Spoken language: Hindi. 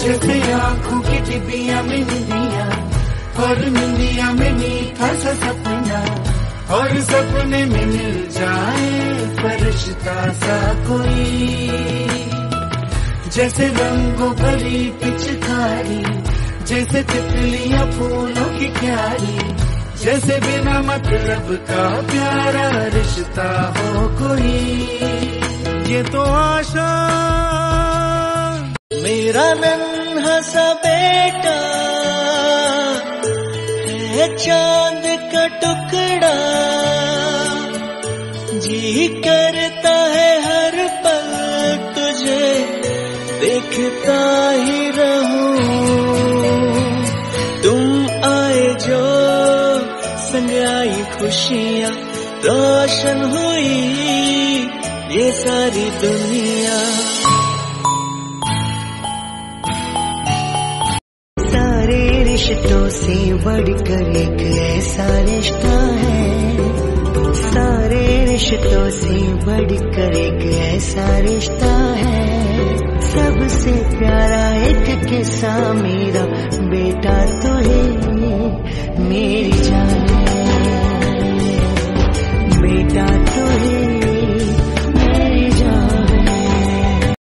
जैसे आँखों की डिबिया में निंदिया और निंदिया में मीठा सा सपना, और सपने में मिल जाए फरिश्ता सा कोई। जैसे रंगों भरी पिचकारी, जैसे तितलियाँ फूलों की क्यारी, जैसे बिना मतलब का प्यारा रिश्ता हो कोई। ये तो आशा मेरा नन्हा सा बेटा, है चाँद का टुकड़ा। जी करता है हर पल तुझे, देखता ही रहूँ। तुम आए जो, संग आई खुशियाँ, रोशन हुई ये सारी दुनिया। रिश्तों से बढ़कर एक ऐसा रिश्ता है। सारे रिश्तों से बढ़कर एक ऐसा रिश्ता है। सबसे प्यारा एक किस्सा मेरा बेटा